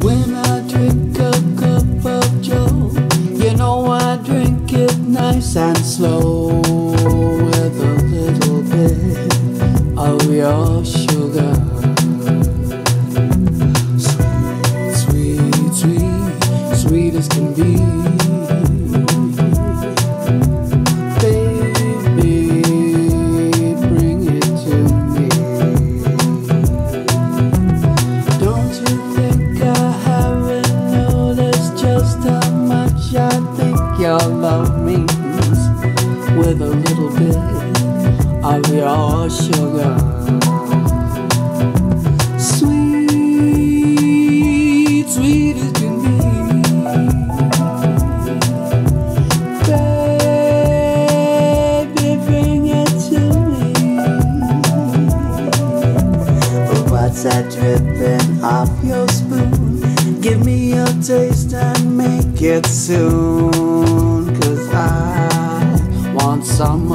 When I drink a cup of joe, you know I drink it nice and slow with a little bit of your sugar. Sweet, sweet, sweet, sweet as can be. Of your sugar? Sweet, be. Baby, bring it to me. What's that dripping off your spoon? Give me a taste and make it soon. Cause I want some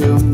bring